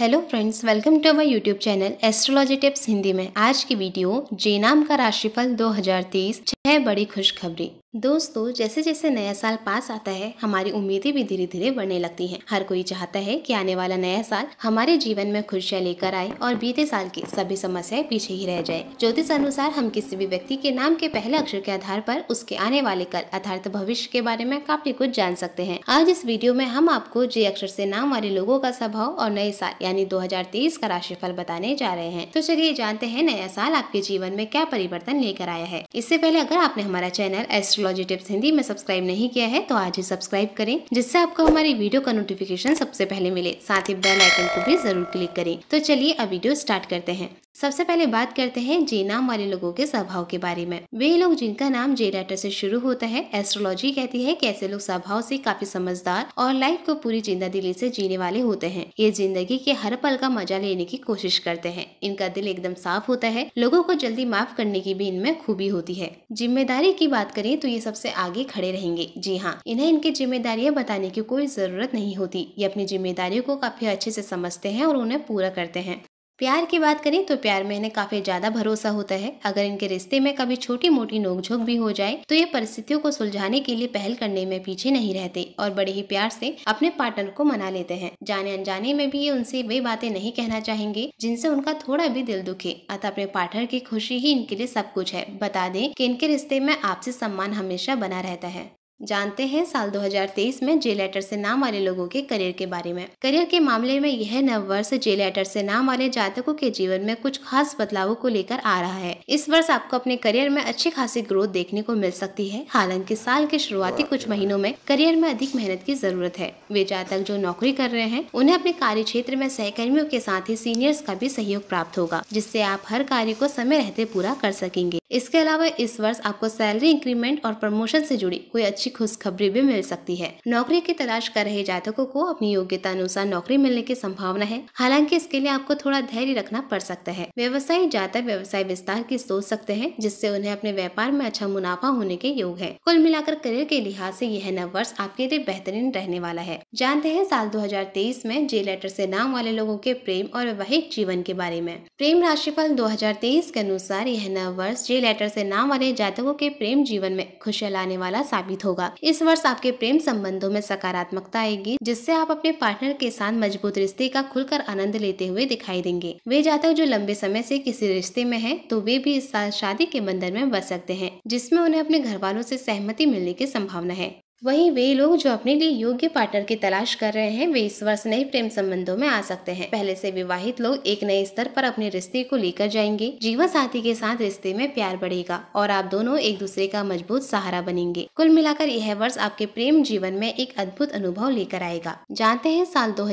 Hello friends welcome to my YouTube channel astrology tips Hindi में। आज की video जे नाम का राशिफल 2023 छह बड़ी खुशखबरी। दोस्तों, जैसे जैसे नया साल पास आता है, हमारी उम्मीदें भी धीरे धीरे बढ़ने लगती हैं। हर कोई चाहता है कि आने वाला नया साल हमारे जीवन में खुशियाँ लेकर आए और बीते साल की सभी समस्याएँ पीछे ही रह जाए। ज्योतिष अनुसार हम किसी भी व्यक्ति के नाम के पहले अक्षर के आधार पर उसके आने वाले कल, अर्थात भविष्य के बारे में काफ़ी कुछ जान सकते हैं। आज इस वीडियो में हम आपको जे अक्षर से नाम वाले लोगों का स्वभाव और नए साल, यानी दो का राशिफल बताने जा रहे हैं। तो चलिए जानते हैं नया साल आपके जीवन में क्या परिवर्तन लेकर आया है। इससे पहले अगर आपने हमारा चैनल एस्ट्रोलॉजी टिप्स हिंदी में सब्सक्राइब नहीं किया है तो आज ही सब्सक्राइब करें, जिससे आपको हमारी वीडियो का नोटिफिकेशन सबसे पहले मिले। साथ ही बेल आइकन को भी ज़रूर क्लिक करें। तो चलिए अब वीडियो स्टार्ट करते हैं। सबसे पहले बात करते हैं जे नाम वाले लोगों के स्वभाव के बारे में। वे लोग जिनका नाम जे लेटर से शुरू होता है, एस्ट्रोलॉजी कहती है कि ऐसे लोग स्वभाव से काफ़ी समझदार और लाइफ को पूरी ज़िंदा दिली से जीने वाले होते हैं। ये ज़िंदगी के हर पल का मज़ा लेने की कोशिश करते हैं। इनका दिल एकदम साफ़ होता है। लोगों को जल्दी माफ़ करने की भी इनमें खूबी होती है। ज़िम्मेदारी की बात करें तो ये सबसे आगे खड़े रहेंगे। जी हाँ इन्हें इनकी जिम्मेदारियाँ बताने की कोई ज़रूरत नहीं होती। ये अपनी जिम्मेदारियों को काफ़ी अच्छे से समझते हैं और उन्हें पूरा करते हैं। प्यार की बात करें तो प्यार में इन्हें काफ़ी ज़्यादा भरोसा होता है। अगर इनके रिश्ते में कभी छोटी मोटी नोकझोंक भी हो जाए तो ये परिस्थितियों को सुलझाने के लिए पहल करने में पीछे नहीं रहते और बड़े ही प्यार से अपने पार्टनर को मना लेते हैं। जाने अनजाने में भी ये उनसे वे बातें नहीं कहना चाहेंगे, जिनसे उनका थोड़ा भी दिल दुखे। अतः अपने पार्टनर की खुशी ही इनके लिए सब कुछ है। बता दें कि इनके रिश्ते में आपसी सम्मान हमेशा बना रहता है। जानते हैं साल 2023 में जे लेटर से नाम वाले लोगों के करियर के बारे में। करियर के मामले में यह नव वर्ष जे लेटर से नाम वाले जातकों के जीवन में कुछ खास बदलावों को लेकर आ रहा है। इस वर्ष आपको अपने करियर में अच्छी खासी ग्रोथ देखने को मिल सकती है। हालाँकि साल के शुरुआती कुछ महीनों में करियर में अधिक मेहनत की ज़रूरत है। वे जातक जो नौकरी कर रहे हैं, उन्हें अपने कार्य क्षेत्र में सहकर्मियों के साथ ही सीनियर्स का भी सहयोग प्राप्त होगा, जिससे आप हर कार्य को समय रहते पूरा कर सकेंगे। इसके अलावा इस वर्ष आपको सैलरी इंक्रीमेंट और प्रमोशन से जुड़ी कोई अच्छी खुशखबरी भी मिल सकती है। नौकरी की तलाश कर रहे जातकों को अपनी योग्यता अनुसार नौकरी मिलने की संभावना है। हालाँकि इसके लिए आपको थोड़ा धैर्य रखना पड़ सकता है। व्यवसायी जातक व्यवसाय विस्तार की सोच सकते हैं, जिससे उन्हें अपने व्यापार में अच्छा मुनाफा होने के योग है। कुल मिलाकर करियर के लिहाज से यह नव वर्ष आपके लिए बेहतरीन रहने वाला है। जानते हैं साल 2023 में जे लेटर से नाम वाले लोगों के प्रेम और वैवाहिक जीवन के बारे में। प्रेम राशिफल 2023 के अनुसार यह नव वर्ष जे लेटर से नाम वाले जातकों के प्रेम जीवन में खुशियाँ लाने वाला साबित होगा। इस वर्ष आपके प्रेम संबंधों में सकारात्मकता आएगी, जिससे आप अपने पार्टनर के साथ मज़बूत रिश्ते का खुलकर आनंद लेते हुए दिखाई देंगे। वे जातक जो लंबे समय से किसी रिश्ते में है तो वे भी इस साल शादी के बंधन में बस सकते हैं, जिसमें उन्हें अपने घर वालों से सहमति मिलने की संभावना है। वहीं वे लोग जो अपने लिए योग्य पार्टनर की तलाश कर रहे हैं, वे इस वर्ष नए प्रेम संबंधों में आ सकते हैं। पहले से विवाहित लोग एक नए स्तर पर अपने रिश्ते को लेकर जाएँगे। जीवन साथी के साथ रिश्ते में प्यार बढ़ेगा और आप दोनों एक दूसरे का मज़बूत सहारा बनेंगे। कुल मिलाकर यह वर्ष आपके प्रेम जीवन में एक अद्भुत अनुभव लेकर आएगा। जानते हैं साल दो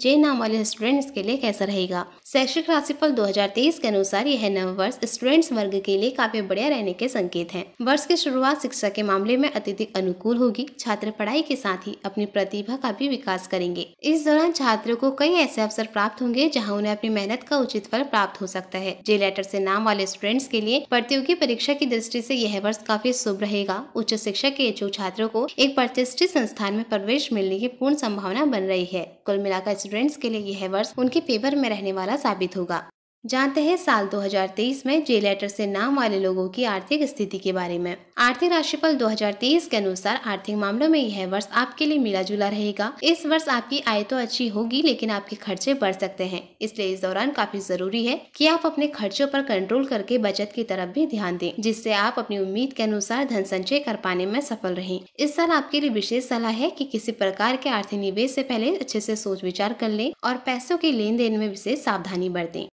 जे नाम वाले स्टूडेंट्स के लिए कैसा रहेगा? शैक्षिक राशिफल दो हज़ार तेईस के अनुसार यह नव वर्ष स्टूडेंट्स वर्ग के लिए काफ़ी बढ़िया रहने के संकेत है। वर्ष की शुरुआत शिक्षा के मामले में अत्यधिक अनुकूल होगी। होगी। छात्र पढ़ाई के साथ ही अपनी प्रतिभा का भी विकास करेंगे। इस दौरान छात्रों को कई ऐसे अवसर प्राप्त होंगे जहाँ उन्हें अपनी मेहनत का उचित फल प्राप्त हो सकता है। जे लेटर से नाम वाले स्टूडेंट्स के लिए प्रतियोगी परीक्षा की दृष्टि से यह वर्ष काफ़ी शुभ रहेगा। उच्च शिक्षा के इच्छुक छात्रों को एक प्रतिष्ठित संस्थान में प्रवेश मिलने की पूर्ण संभावना बन रही है। कुल मिलाकर स्टूडेंट्स के लिए यह वर्ष उनके फेवर में रहने वाला साबित होगा। जानते हैं साल 2023 में जे लेटर से नाम वाले लोगों की आर्थिक स्थिति के बारे में। आर्थिक राशिफल 2023 के अनुसार आर्थिक मामलों में यह वर्ष आपके लिए मिला जुला रहेगा। इस वर्ष आपकी आय तो अच्छी होगी, लेकिन आपके खर्चे बढ़ सकते हैं। इसलिए इस दौरान काफ़ी ज़रूरी है कि आप अपने खर्चों पर कंट्रोल करके बचत की तरफ़ भी ध्यान दें, जिससे आप अपनी उम्मीद के अनुसार धन संचय कर पाने में सफल रहे। इस साल आपके लिए विशेष सलाह है की किसी प्रकार के आर्थिक निवेश ऐसी पहले अच्छे ऐसी सोच विचार कर ले और पैसों के लेन देन में विशेष सावधानी बरतें।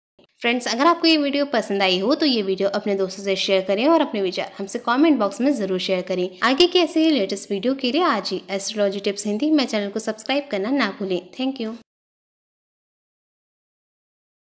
फ्रेंड्स अगर आपको ये वीडियो पसंद आई हो तो ये वीडियो अपने दोस्तों से शेयर करें और अपने विचार हमसे कमेंट बॉक्स में ज़रूर शेयर करें। आगे के ऐसे ही लेटेस्ट वीडियो के लिए आज ही एस्ट्रोलॉजी टिप्स हिंदी मेरे चैनल को सब्सक्राइब करना ना भूलें। Thank you